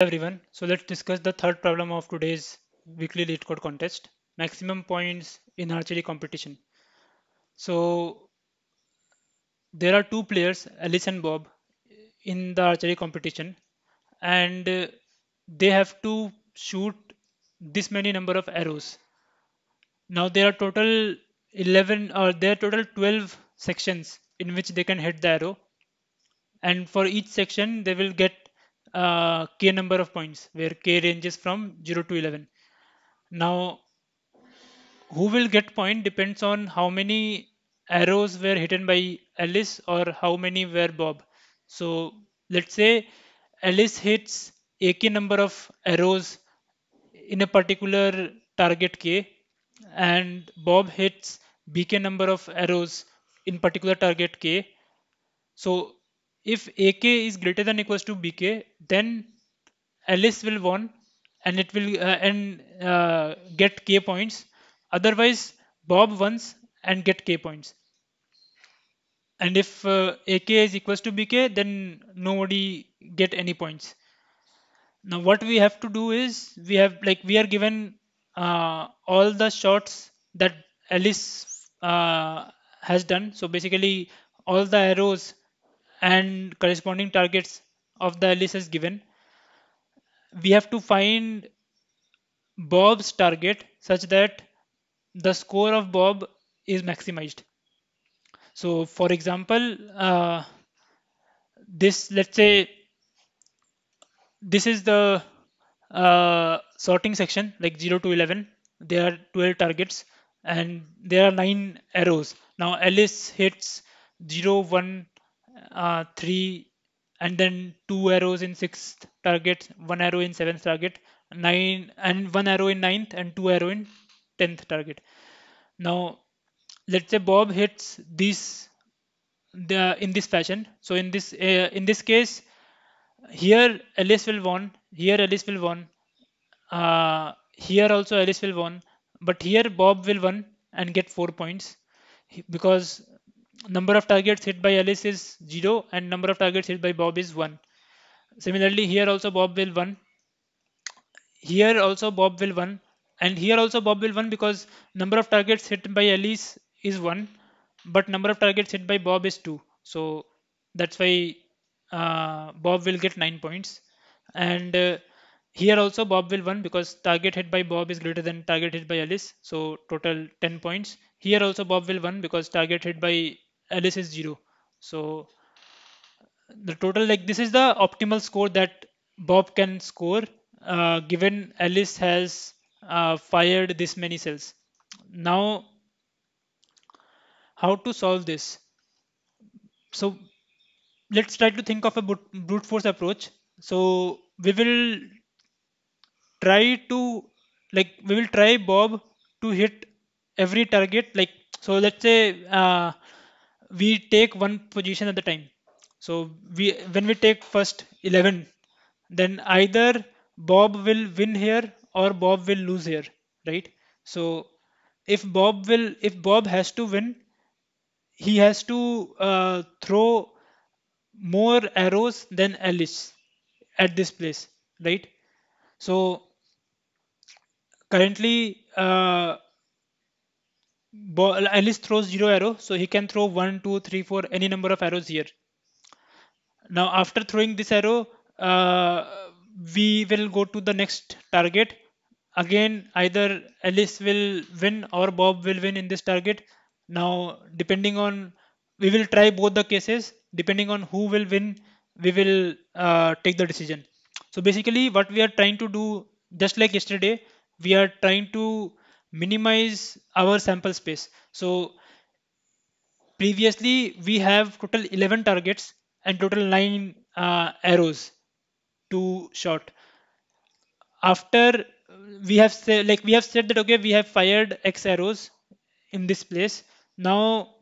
everyone. So let's discuss the third problem of today's weekly LeetCode contest, maximum points in archery competition. So there are two players, Alice and Bob, in the archery competition, and uh, they have to shoot this many number of arrows. Now there are total 11 or there are total 12 sections in which they can hit the arrow, and for each section they will get uh, k number of points where k ranges from 0 to 11 now who will get point depends on how many arrows were hidden by alice or how many were bob. So let's say alice hits ak number of arrows in a particular target k and bob hits bk number of arrows in particular target k. So if AK is greater than equals to BK, then Alice will won and it will uh, and uh, get K points. Otherwise, Bob wins and get K points. And if uh, AK is equals to BK, then nobody get any points. Now what we have to do is we have like we are given uh, all the shots that Alice uh, has done. So basically all the arrows and corresponding targets of the Alice is given. We have to find Bob's target such that the score of Bob is maximized. So for example, uh, this let's say this is the uh, sorting section like 0 to 11 there are 12 targets and there are 9 arrows now alice hits 0 1 uh, 3 and then two arrows in sixth target, one arrow in seventh target, nine and one arrow in ninth and two arrow in tenth target. Now, let's say Bob hits this the in this fashion. So in this uh, in this case, here Alice will won, here Alice will won, uh, here also Alice will won, but here Bob will won and get four points because number of targets hit by Alice is 0 and number of targets hit by Bob is 1. Similarly, here also Bob will 1. Here also Bob will 1. And here also Bob will 1 because number of targets hit by Alice is 1. But number of targets hit by Bob is 2. So that's why uh, Bob will get 9 points. And uh, here also Bob will 1 because target hit by Bob is greater than target hit by Alice. So total 10 points. Here also Bob will 1 because target hit by Alice is 0. So the total like this is the optimal score that Bob can score uh, given Alice has uh, fired this many cells. Now how to solve this? So let's try to think of a brute force approach. So we will try to like we will try Bob to hit every target like so let's say uh, we take one position at the time. So we when we take first 11 then either bob will win here or bob will lose here right? So if bob will if bob has to win he has to uh, throw more arrows than alice at this place right? So currently uh, Alice throws zero arrow, so he can throw one, two, three, four, any number of arrows here. Now after throwing this arrow, uh, we will go to the next target. Again, either Alice will win or Bob will win in this target. Now, depending on, we will try both the cases. Depending on who will win, we will uh, take the decision. So basically, what we are trying to do, just like yesterday, we are trying to minimize our sample space. So previously we have total 11 targets and total 9 uh, arrows to shot. After we have said like we have said that okay we have fired X arrows in this place. Now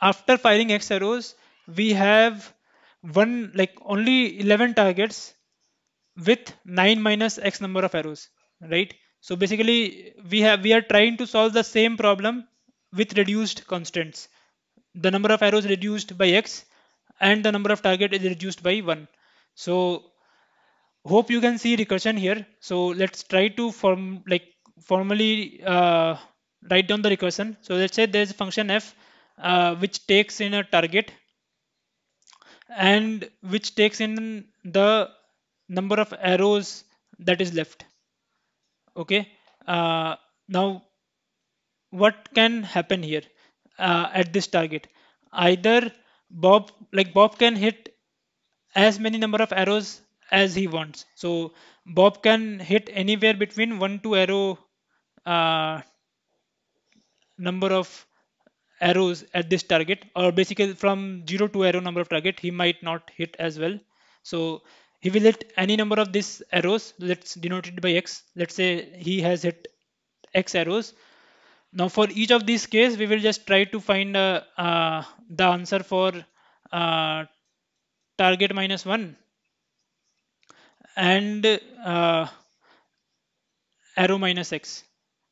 after firing X arrows we have one like only 11 targets with 9 minus X number of arrows right so basically we have we are trying to solve the same problem with reduced constants. The number of arrows reduced by x and the number of target is reduced by 1. So hope you can see recursion here. So let's try to form like formally uh, write down the recursion. So let's say there's a function f uh, which takes in a target and which takes in the number of arrows that is left. Okay. Uh, now what can happen here uh, at this target? Either Bob like Bob can hit as many number of arrows as he wants. So Bob can hit anywhere between one to arrow uh, number of arrows at this target or basically from 0 to arrow number of target he might not hit as well so he will hit any number of these arrows let's denote it by x. Let's say he has hit x arrows. Now for each of these case we will just try to find uh, uh, the answer for uh, target minus 1 and uh, arrow minus x.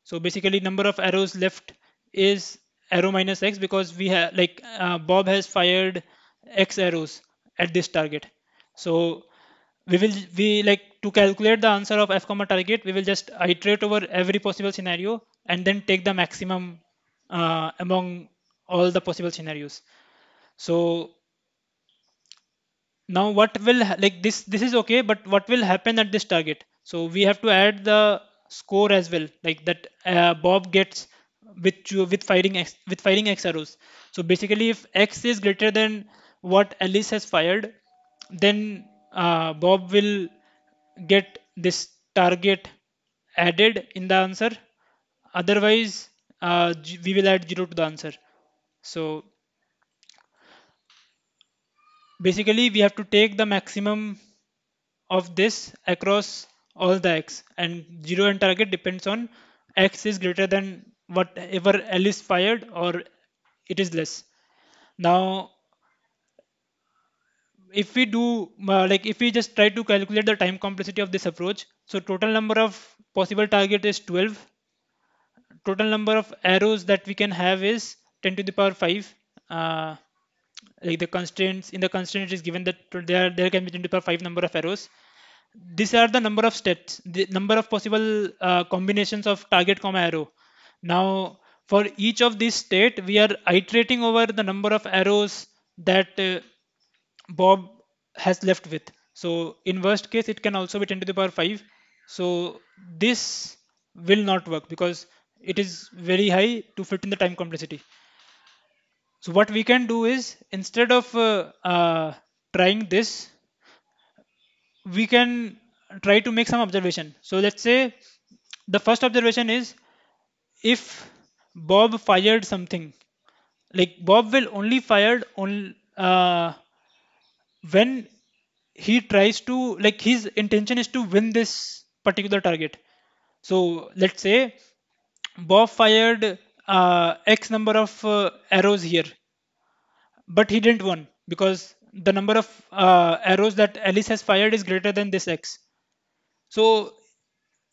So basically number of arrows left is arrow minus x because we have like uh, Bob has fired x arrows at this target. So we will we like to calculate the answer of f comma target we will just iterate over every possible scenario and then take the maximum uh, among all the possible scenarios. So now what will like this this is okay but what will happen at this target so we have to add the score as well like that uh, bob gets with with firing x with firing x arrows so basically if x is greater than what alice has fired then uh, bob will get this target added in the answer. Otherwise uh, we will add 0 to the answer. So basically we have to take the maximum of this across all the x. And 0 and target depends on x is greater than whatever L is fired or it is less. Now, if we do uh, like if we just try to calculate the time complexity of this approach, so total number of possible target is 12. Total number of arrows that we can have is 10 to the power 5. Uh, like the constraints in the constraint it is given that there there can be 10 to the power 5 number of arrows these are the number of steps the number of possible uh, combinations of target comma arrow now, for each of these state, we are iterating over the number of arrows that uh, Bob has left with. So in worst case, it can also be 10 to the power 5. So this will not work because it is very high to fit in the time complexity. So what we can do is instead of uh, uh, trying this, we can try to make some observation. So let's say the first observation is if Bob fired something, like Bob will only fired on uh, when he tries to like his intention is to win this particular target. So let's say Bob fired uh, X number of uh, arrows here, but he didn't win because the number of uh, arrows that Alice has fired is greater than this X. So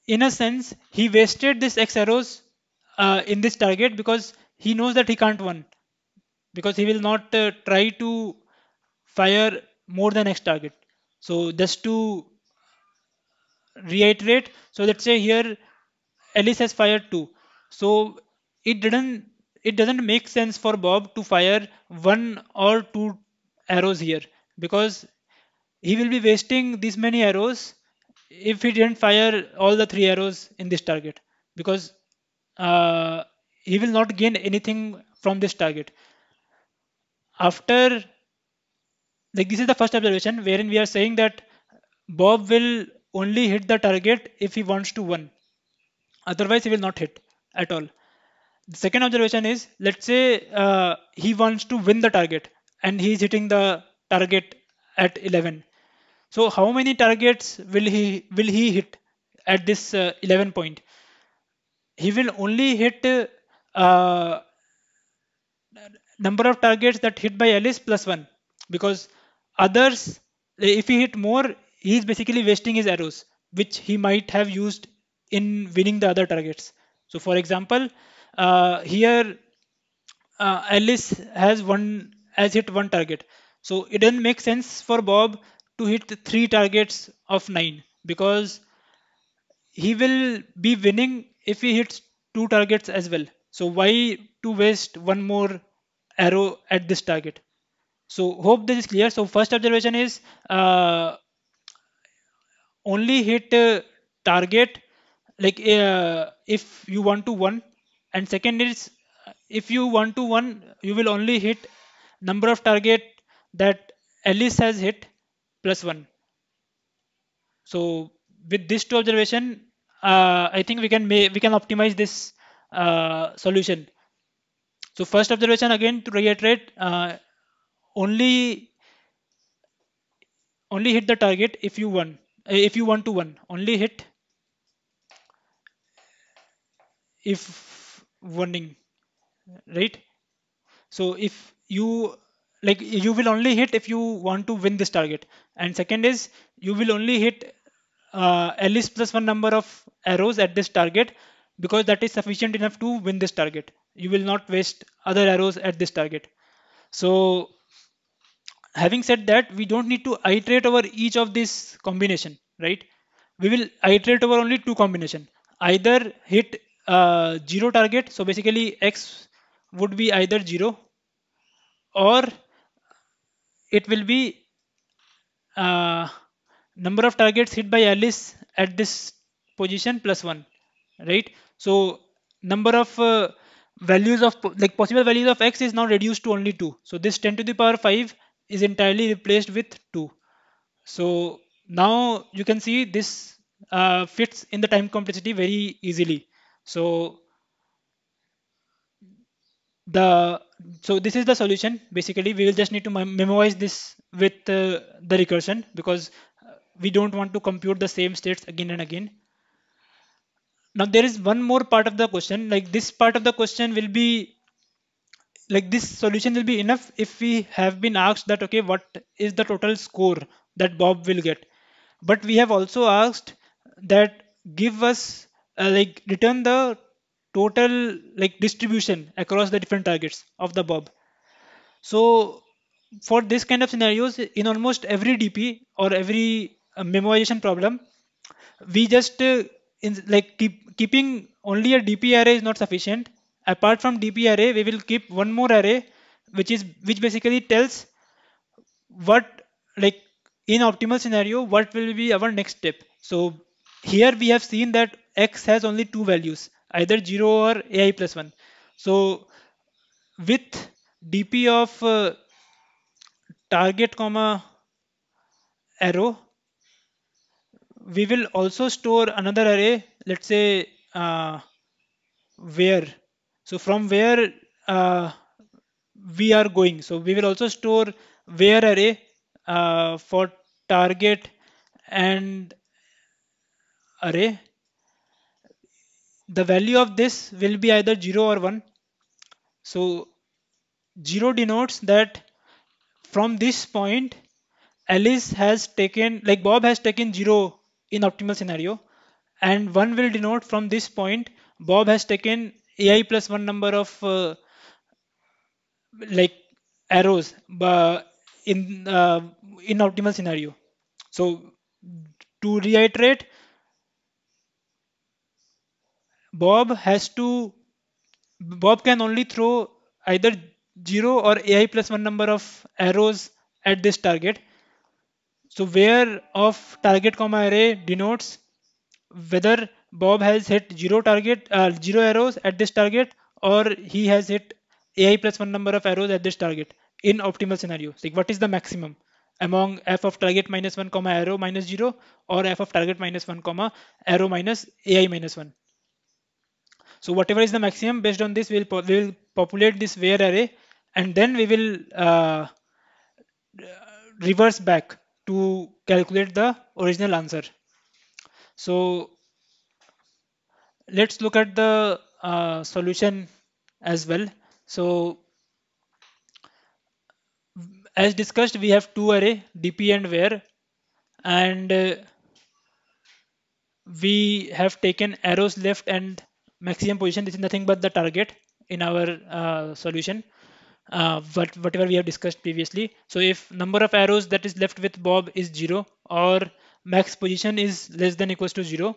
in a sense, he wasted this X arrows uh, in this target because he knows that he can't win because he will not uh, try to fire more than X target. So just to reiterate, so let's say here Alice has fired two. So it didn't it doesn't make sense for Bob to fire one or two arrows here because he will be wasting these many arrows if he didn't fire all the three arrows in this target because uh, he will not gain anything from this target. After, like this is the first observation wherein we are saying that Bob will only hit the target if he wants to win. Otherwise, he will not hit at all. The second observation is, let's say uh, he wants to win the target and he is hitting the target at 11. So how many targets will he will he hit at this uh, 11 point? he will only hit uh, number of targets that hit by Alice plus one because others if he hit more he's basically wasting his arrows which he might have used in winning the other targets so for example uh, here uh, Alice has one has hit one target so it doesn't make sense for Bob to hit three targets of nine because he will be winning if he hits two targets as well. So why to waste one more arrow at this target? So hope this is clear. So first observation is uh, only hit uh, target like uh, if you want to one and second is if you want to one you will only hit number of target that Alice has hit plus one. So with this two observation, uh, I think we can we can optimize this uh, solution. So first observation again to reiterate, uh, only only hit the target if you won if you want to one only hit if winning right? So if you like you will only hit if you want to win this target. And second is you will only hit uh, Alice plus one number of arrows at this target because that is sufficient enough to win this target. You will not waste other arrows at this target. So having said that we don't need to iterate over each of this combination right we will iterate over only two combination either hit uh, zero target so basically x would be either zero or it will be uh, number of targets hit by Alice at this position plus one, right? So number of uh, values of like possible values of x is now reduced to only two. So this 10 to the power 5 is entirely replaced with two. So now you can see this uh, fits in the time complexity very easily. So the so this is the solution basically we will just need to memoize this with uh, the recursion because we don't want to compute the same states again and again now there is one more part of the question like this part of the question will be like this solution will be enough if we have been asked that okay what is the total score that bob will get? But we have also asked that give us uh, like return the total like distribution across the different targets of the bob. So for this kind of scenarios in almost every dp or every uh, memoization problem we just uh, in like keep, keeping only a dp array is not sufficient apart from dp array we will keep one more array which is which basically tells what like in optimal scenario what will be our next step. So here we have seen that x has only two values either 0 or ai plus 1 so with dp of uh, target comma arrow we will also store another array let's say uh, where so from where uh, we are going. So we will also store where array uh, for target and array. The value of this will be either 0 or 1 so 0 denotes that from this point Alice has taken like Bob has taken 0 in optimal scenario and 1 will denote from this point Bob has taken AI plus 1 number of uh, like arrows in uh, in optimal scenario so to reiterate Bob has to Bob can only throw either 0 or AI plus 1 number of arrows at this target. So where of target comma array denotes whether Bob has hit 0 target uh, 0 arrows at this target or he has hit AI plus 1 number of arrows at this target in optimal scenario. Like what is the maximum among f of target minus 1 comma arrow minus 0 or f of target minus 1 comma arrow minus AI minus 1. So whatever is the maximum based on this, we'll, we'll populate this where array and then we will uh, reverse back to calculate the original answer. So let's look at the uh, solution as well. So as discussed, we have two array dp and where and uh, we have taken arrows left and maximum position this is nothing but the target in our uh, solution uh, what, whatever we have discussed previously so if number of arrows that is left with bob is zero or max position is less than equals to 0,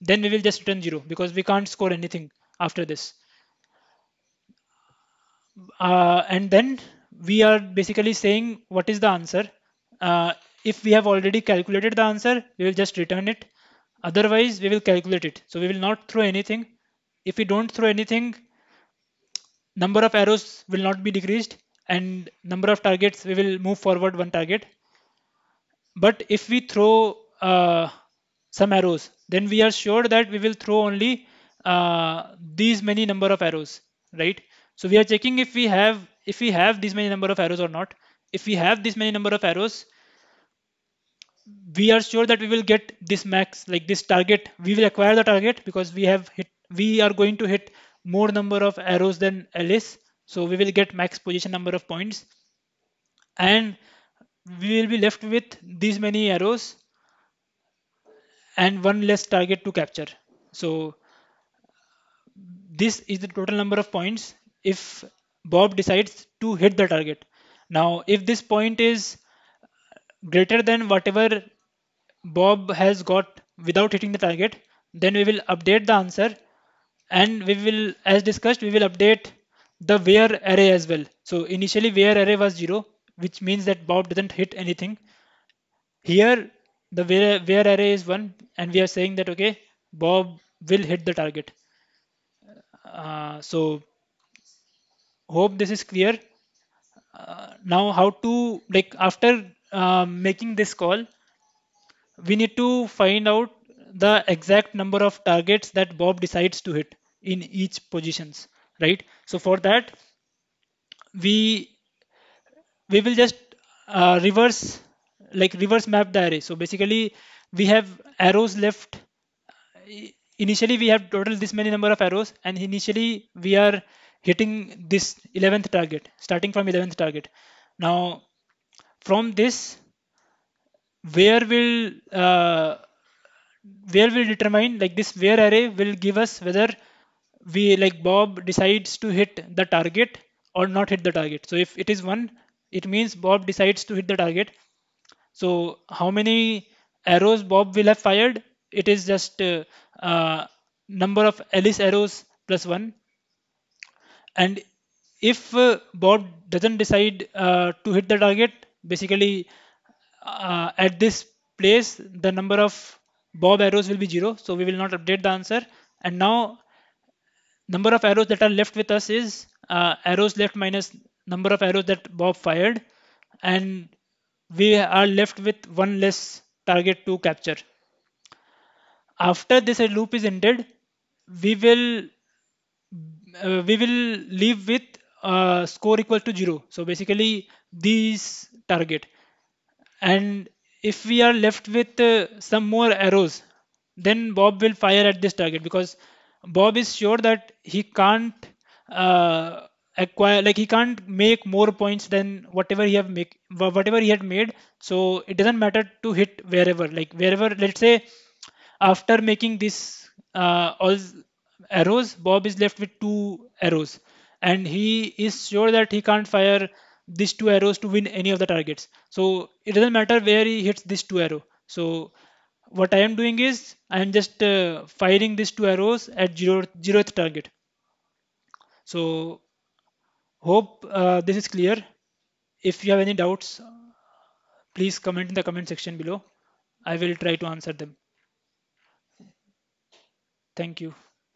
then we will just return 0 because we can't score anything after this. Uh, and then we are basically saying what is the answer. Uh, if we have already calculated the answer, we will just return it. Otherwise, we will calculate it. So we will not throw anything. If we don't throw anything, number of arrows will not be decreased and number of targets, we will move forward one target. But if we throw uh, some arrows, then we are sure that we will throw only uh, these many number of arrows, right? So we are checking if we have if we have this many number of arrows or not. If we have this many number of arrows, we are sure that we will get this max like this target. We will acquire the target because we have hit. We are going to hit more number of arrows than Alice. So we will get max position number of points, and we will be left with these many arrows and one less target to capture. So this is the total number of points if Bob decides to hit the target. Now, if this point is greater than whatever Bob has got without hitting the target, then we will update the answer and we will, as discussed, we will update the where array as well. So initially where array was 0, which means that Bob doesn't hit anything. Here the where, where array is 1 and we are saying that okay, Bob will hit the target. Uh, so hope this is clear. Uh, now how to like after uh, making this call, we need to find out the exact number of targets that Bob decides to hit in each positions, right? So for that, we we will just uh, reverse like reverse map the array. So basically, we have arrows left. Initially, we have total this many number of arrows, and initially we are hitting this 11th target, starting from 11th target. Now, from this, where will uh, where will determine like this where array will give us whether we like Bob decides to hit the target or not hit the target. So if it is one, it means Bob decides to hit the target. So how many arrows Bob will have fired? It is just uh, uh, number of Alice arrows plus one. And if uh, Bob doesn't decide uh, to hit the target, basically uh, at this place the number of Bob arrows will be zero. So we will not update the answer. And now number of arrows that are left with us is uh, arrows left minus number of arrows that Bob fired and we are left with one less target to capture. After this loop is ended, we will uh, we will leave with uh, score equal to zero. So basically, these target, and if we are left with uh, some more arrows, then Bob will fire at this target because Bob is sure that he can't uh, acquire like he can't make more points than whatever he have make whatever he had made. So it doesn't matter to hit wherever like wherever let's say after making this uh, all arrows, Bob is left with two arrows and he is sure that he can't fire these two arrows to win any of the targets. So it doesn't matter where he hits this two arrow. So what I am doing is I am just uh, firing these two arrows at zero, zeroth target. So hope uh, this is clear. If you have any doubts, please comment in the comment section below. I will try to answer them. Thank you.